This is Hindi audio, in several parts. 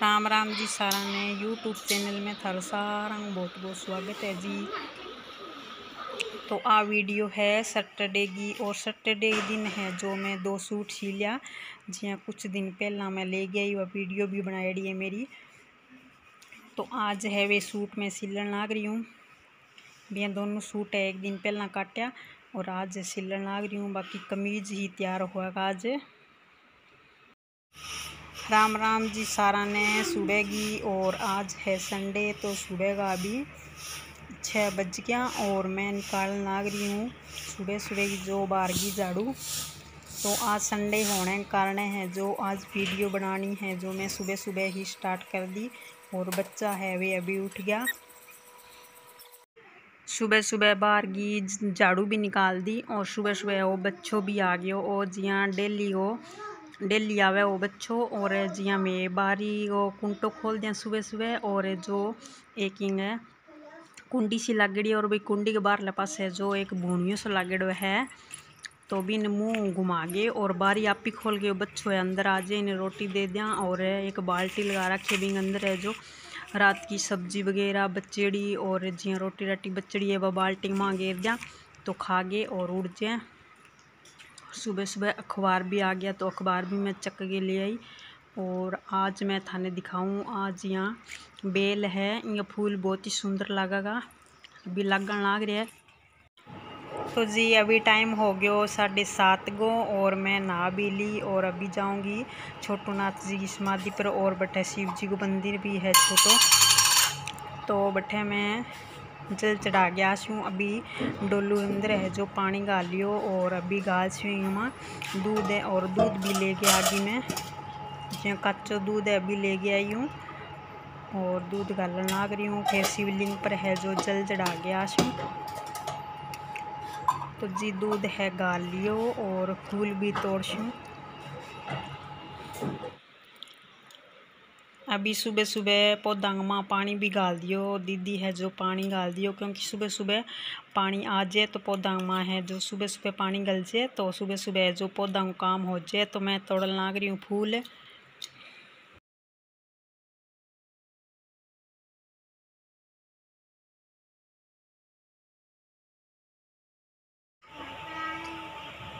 राम राम जी सारा ने यूट्यूब चैनल में थारा सारा बहुत बहुत स्वागत है जी। तो आ वीडियो है सैटरडे की और सैटरडे दिन है जो मैं दो सूट सी लिया। जिया कुछ दिन पहला मैं ले गई वह वीडियो भी बनाई है मेरी। तो आज है वे सूट मैं सिलन लाग रही हूँ। भैया दोनों सूट है, एक दिन पहला काटा और आज सिलन लाग रही हूँ। बाकी कमीज ही तैयार होगा आज। राम राम जी सारा ने सुबेगी और आज है संडे तो सुबह का अभी छः बज गया और मैं निकाल लाग रही हूँ। सुबह सुबह की जो बार की झाड़ू। तो आज संडे होने के कारण है जो आज वीडियो बनानी है, जो मैं सुबह सुबह ही स्टार्ट कर दी और बच्चा है वे अभी उठ गया। सुबह सुबह बाहर की झाड़ू भी निकाल दी और सुबह सुबह वो बच्चों भी आ गयो और जिया डेली वो डेली आवे वो बच्चों, और जिया मैं बारी वो कुंटो खोल दिया सुबह सुबह, और जो एक इंग कुंडी सी लागड़ी और भाई कुंडी के बाहर पास है जो एक भूनियों से लागेड़ो है तो भी इन मुँह घुमा गए और बारी आप ही खोल के बच्चों है, अंदर आ जाए इन्हें रोटी दे दिया, और एक बाल्टी लगा रखे भी अंदर है जो रात की सब्ज़ी वगैरह बचड़ी और जिया रोटी राटी बचड़ी है, वह बाल्टी माँ गेर दिया तो खा गए और उड़ जाए। सुबह सुबह अखबार भी आ गया तो अखबार भी मैं चक के ले आई और आज मैं थाने दिखाऊँ आज यहाँ। बेल है, ये फूल बहुत ही सुंदर लगेगा, अभी लगन लाग रहा है। तो जी, अभी टाइम हो गयो साढ़े सात गो और मैं नहा भी ली और अभी जाऊँगी। छोटू नाथ जी की समाधि पर और बटे शिव जी को मंदिर भी है छोटो। तो बटे मैं। जल चढ़ा गया छूँ। अभी डोलू अंदर है जो पानी गाल लियो और अभी गाल छूँ में। दूध है और दूध भी ले गया आगे मैं। जो कच्चो दूध है, अभी ले गया आई हूँ। और दूध गालन लाग रही हूँ। फिर शिवलिंग पर है जो जल चढ़ा गया छूँ। तो जी दूध है गाल लियो और फूल भी तोड़ छूँ। अभी सुबह सुबह पौधा माँ पानी भी गाल दियो, दीदी है जो पानी गाल दियो, क्योंकि सुबह सुबह पानी आ जाए तो पौधा माँ है जो सुबह सुबह पानी गल जाए तो सुबह सुबह जो पौधा काम हो जाए तो मैं तोड़ लाग रही हूँ फूल।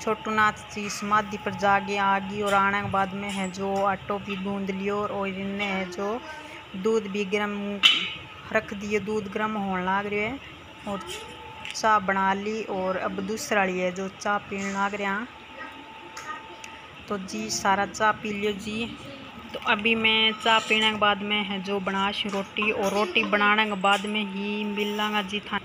छोटू नाथ जी समाधि पर जागे आ गई और आने के बाद में है जो आटो भी गूंद लियो और इनने है जो दूध भी गर्म रख दिए, दूध गर्म होने लग रहे है और चाह बना ली और अब दूसरा ली है जो चाह पीने लग रहा तो जी सारा चाह पी लियो जी। तो अभी मैं चाह पीने के बाद में है जो बना रोटी और रोटी बनाने के बाद में ही मिलांगा जी था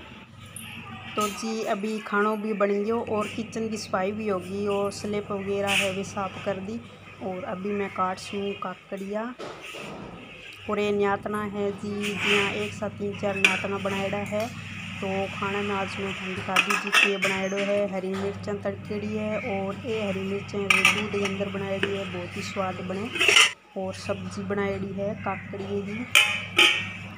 तो जी, अभी खानों भी बन गयो और किचन की सफ़ाई भी होगी और स्लेप वगैरह है भी साफ़ कर दी। और अभी मैं काट हूँ काकड़िया। और ये न्यातना है जी जी हाँ एक साथ तीन चार न्यातना बनाएड़ा है। तो खाने में आज मैं ठंडी दिखा दी जी ये बनाएड़ो है। हरी मिर्चें तड़केड़ी है और ये हरी मिर्चें दूध के अंदर बनाएड़ी है, बहुत ही स्वाद बने। और सब्ज़ी बनाएड़ी है काकड़ी की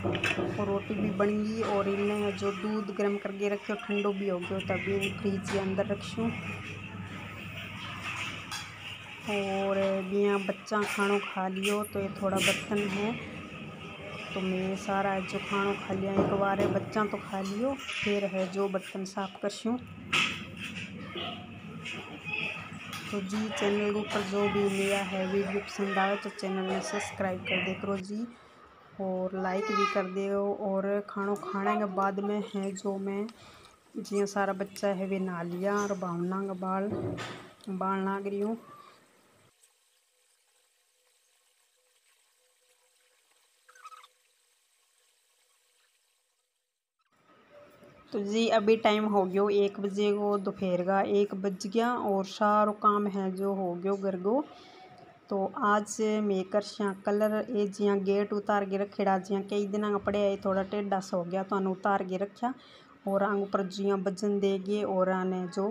और रोटी भी बन गई और इन्हें जो दूध गर्म करके रखो ठंडो भी हो गयो तभी फ्रिज के अंदर रखूँ और बिया बच्चा खानो खा लियो तो ये थोड़ा बर्तन है। तो मैं सारा जो खानो खा लिया, एक बार है, बच्चा तो खा लियो, फिर है जो बर्तन साफ़ करशूँ तो जी, चैनल के ऊपर जो भी लिया है, वीडियो पसंद आए तो चैनल में सब्सक्राइब कर दे करो जी। और लाइक भी कर दो और खानो खाने के बाद में है जो मैं। जिया सारा बच्चा है वे नहा लिया और भावना का बाल बाल लाग रही हूँ। तो जी, अभी टाइम हो गयो एक बजे को दोपहर का एक बज गया और सारो काम है जो हो गयो घर को तो आज मैं कर कलर ये जिया गेट उतार के रखेड़ा, जिया कई दिन का पड़े थोड़ा टेढ़ा सा हो गया। तो उतार के रखा और आंग ऊपर जिया बजन दे गए और आने जो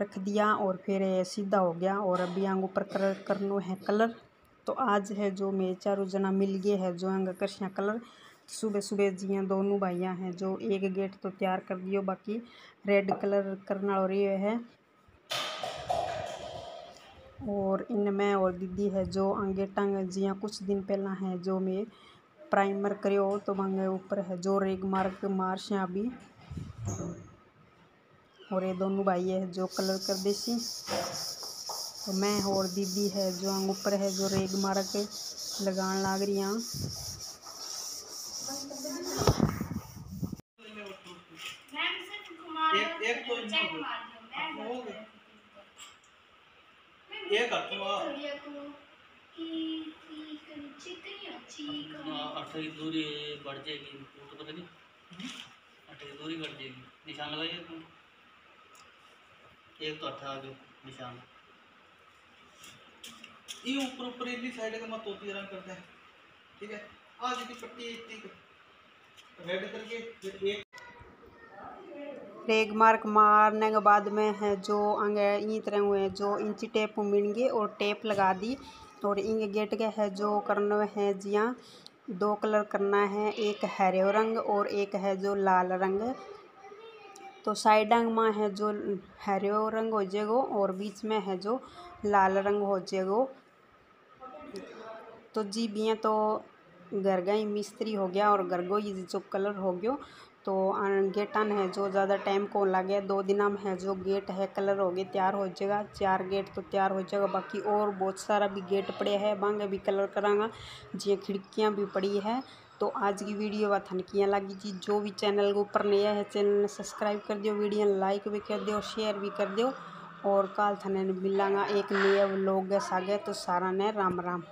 रख दिया और फिर सीधा हो गया और अभी आंग ऊपर कलर करनो है कलर। तो आज है जो मैं चारों जना मिल गए है जो आंग कर कलर। सुबह सुबह जिया दोनों भाइया हैं जो एक गेट तो तैयार कर दियो, बाकी रेड कलर करना और ये है और इनमें और दीदी है जो आगे टंग जिया कुछ दिन पहला है जो मैं प्राइमर करो तो मांगे ऊपर है जो रेग मार्क मार्श भी और ये दोनों भाई है जो कलर कर देसी तो मैं और दीदी है जो ऊपर है जो रेग मार्क लगान लाग रही हैं। एक एक तो एक अठ की दूरी बढ़ जाएगी तो पता नहीं अठ की दूरी बढ़ जाएगी निशान लगाइए एक तो अट्ठा आगे निशान ये ऊपर ऊपर इतनी साइड का मैं तोती रंग करते हैं ठीक है आज की पट्टी इतनी रेड करके एक रेग मार्क मारने के बाद में है जो आगे ई तरह हुए जो इंची टेप मिलेंगे और टेप लगा दी। और इंग गेट के है जो करना है जिया। दो कलर करना है, एक हरे रंग और एक है जो लाल रंग। तो साइड अंग में है जो हरे रंग हो जाएगा और बीच में है जो लाल रंग हो जाएगा। तो जी भी तो घर गई मिस्त्री हो गया और घर गो जो कलर हो गया। तो गेट आन है, जो ज़्यादा टाइम को लगे, दो दिन में है, जो गेट है, कलर हो गए, तैयार हो जाएगा। चार गेट तो तैयार हो जाएगा, बाकी और बहुत सारा भी गेट पड़े हैं, बांगे भी कलर करांगा, जी खिड़कियाँ भी पड़ी है। तो आज की वीडियो वा थन किया लगी जी। जो भी चैनल के ऊपर नया है, चैनल ने सब्सक्राइब कर दियो, वीडियो लाइक भी कर दियो, शेयर भी कर दियो। और कल थने मिलांगा एक नए लोग सागे तो सारा ने राम राम।